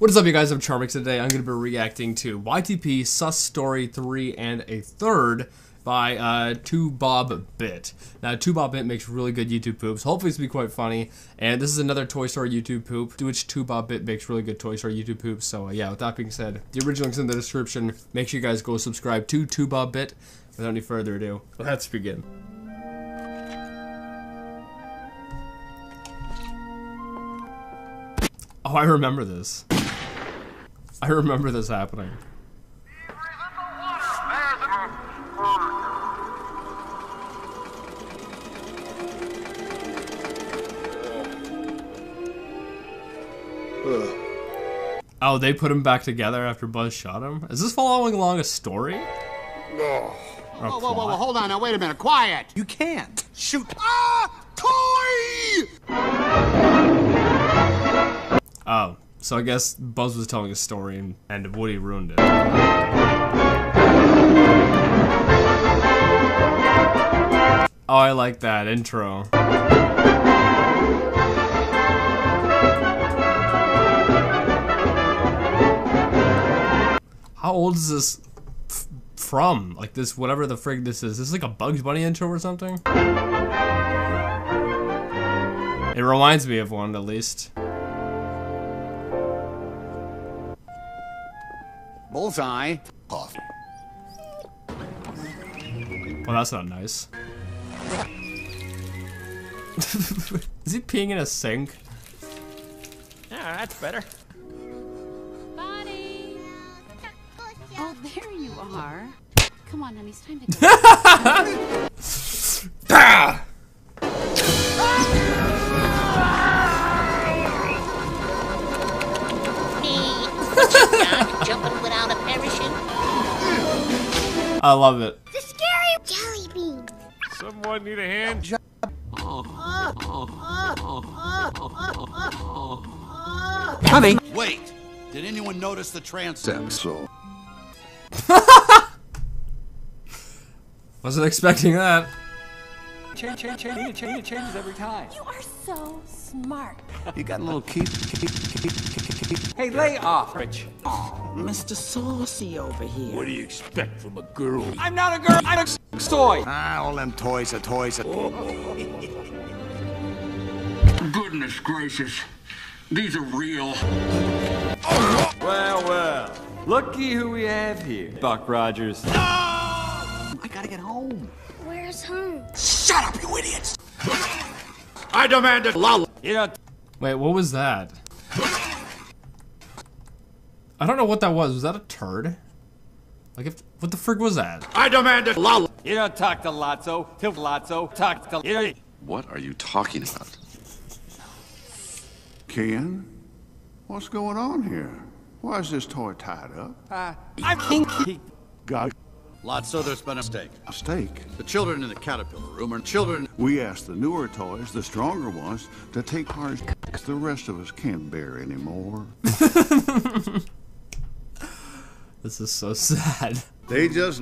What is up, you guys? I'm Charmx. Today I'm going to be reacting to YTP Sus Story 3 and a third by uh, 2BobBit. Now, 2BobBit makes really good YouTube poops. Hopefully, it's going to be quite funny. And this is another Toy Story YouTube poop, to which 2BobBit makes really good Toy Story YouTube poops. So, uh, yeah, with that being said, the original link's in the description. Make sure you guys go subscribe to 2BobBit. Without any further ado, let's begin. Oh, I remember this. I remember this happening. Oh, they put him back together after Buzz shot him? Is this following along a story? Whoa, whoa, whoa, whoa, hold on now, wait a minute, quiet! You can't. Shoot! Ah! Toy! Oh, so I guess Buzz was telling a story and, Woody ruined it. Oh, I like that intro. How old is this from? Like this, whatever the frig this is. This is like a Bugs Bunny intro or something? It reminds me of one, at least. Bullseye. Off. Well, that's not nice. Is he peeing in a sink? Yeah, that's better. Buddy! Oh, there you are. Come on, honey, it's time to go. I love it. The scary jelly bean. Someone need a hand job. Honey! Wait, did anyone notice the transept? So. Wasn't expecting that. Change, change, change, change, changes every time. you are so smart. You got a little keep, keep, keep, keep, keep. Hey, lay off, Rich. Mr. Saucy over here. What do you expect from a girl? I'm not a girl. I'm a toy. Ah, all them toys are toys. Are... Goodness gracious, these are real. Well, well. Looky who we have here. Buck Rogers. I gotta get home. Where's home? Shut up, you idiots! I demand a lull. You Wait, what was that? I don't know what that was. Was that a turd? Like, if, what the frig was that? I demand a lull. you don't talk to Lotso. To Lotso. Talk to. You know, What are you talking about? Ken? What's going on here? Why is this toy tied up? uh, I'm kinky. Got Lotso, there's been a mistake. a stake. The children in the caterpillar room are children. We asked the newer toys, the stronger ones, to take part as the rest of us can't bear anymore. This is so sad. They just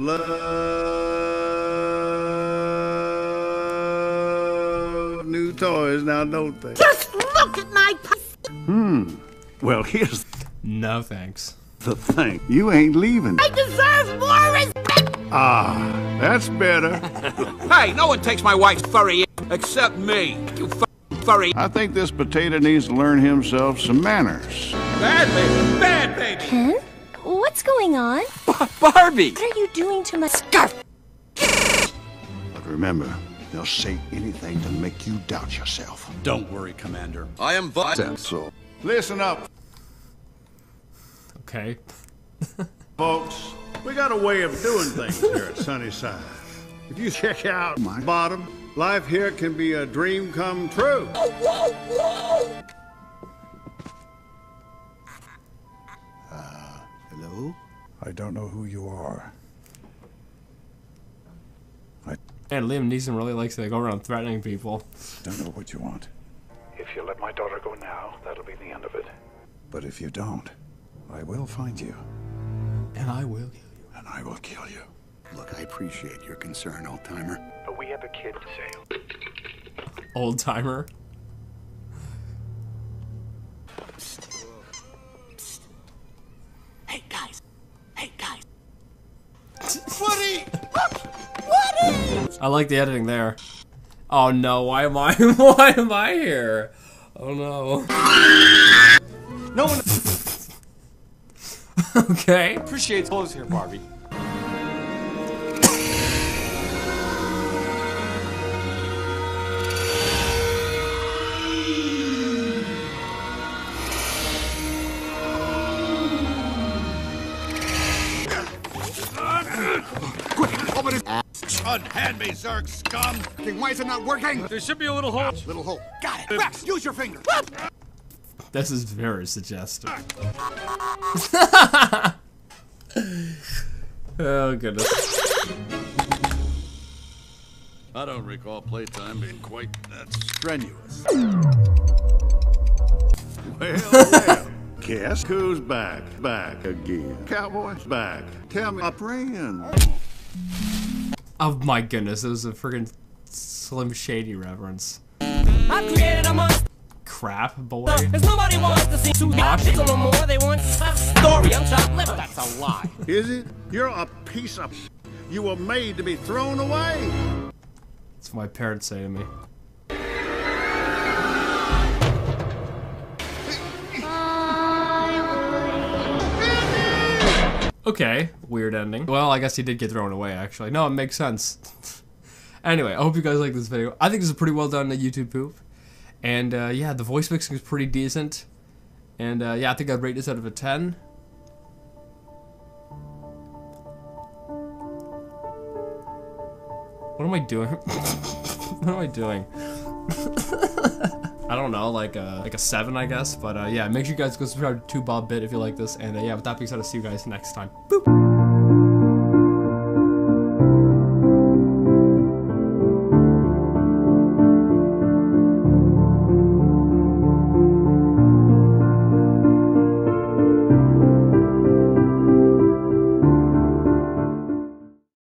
love new toys now, don't they? Just look at my pussy. Hmm. Well, here's No thanks. the thing. You ain't leaving. I deserve more respect. Ah, that's better. Hey, no one takes my wife's furry except me. You furry. I think this potato needs to learn himself some manners. Bad baby. Bad baby. Ken? What's going on? Barbie. What are you doing to my scarf? But remember, they'll say anything to make you doubt yourself. Don't worry, Commander. I am vital. So, listen up, Okay. folks. We got a way of doing things here at Sunnyside. If you check out my bottom, life here can be a dream come true. Uh, hello? I don't know who you are. I... And Liam Neeson really likes to go around threatening people. Don't know what you want. If you let my daughter go now, that'll be the end of it. But if you don't, I will find you. And I will you. And I will kill you. Look, I appreciate your concern, old timer. But we have a kid to save. Old timer? Hey, guys. Hey, guys. I like the editing there. Oh no, why am I why am I here? Oh no. No one Okay. Appreciates clothes here, Barbie. Unhand me, Zurg scum. Why is it not working? There should be a little hole. Little hole. Got it. Rex, use your finger. This is very suggestive. oh goodness. I don't recall playtime being quite that strenuous. Well, well. Guess who's back? Back again. Cowboys back. Tell me, a friend. Oh my goodness, it was a freaking Slim Shady reference. I created a monster. Crap, boy. Cause nobody wants to see two options no more. They want a story. I'm chopped liver. That's a lie. Is it? You're a piece of. You were made to be thrown away. That's what my parents say to me. Okay, weird ending. Well, I guess he did get thrown away, actually. No, it makes sense. anyway, I hope you guys like this video. I think this is pretty well done in YouTube poop. And, uh, yeah, the voice mixing is pretty decent. And, uh, yeah, I think I'd rate this out of a 10. What am I doing? what am I doing? I don't know, like a like a seven, I guess. But uh, yeah, make sure you guys go subscribe to Bob Bit if you like this. And uh, yeah, with that being said, I'll see you guys next time. Boop.